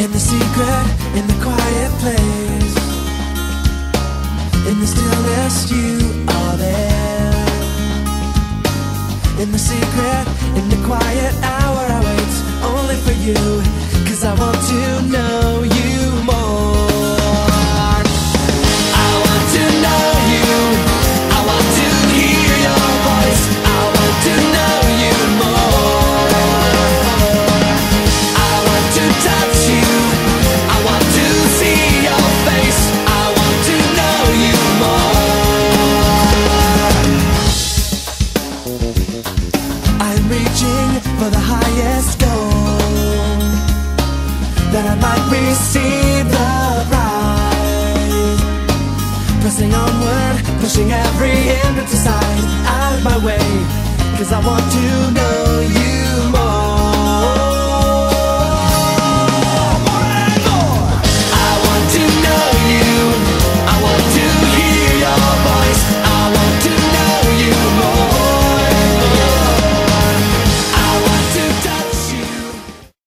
In the secret, in the quiet place. In the stillness you are there. In the secret, in the quiet hour I wait only for you for the highest goal That I might receive the prize. Pressing onward, pushing every hindrance aside Out of my way Cause I want to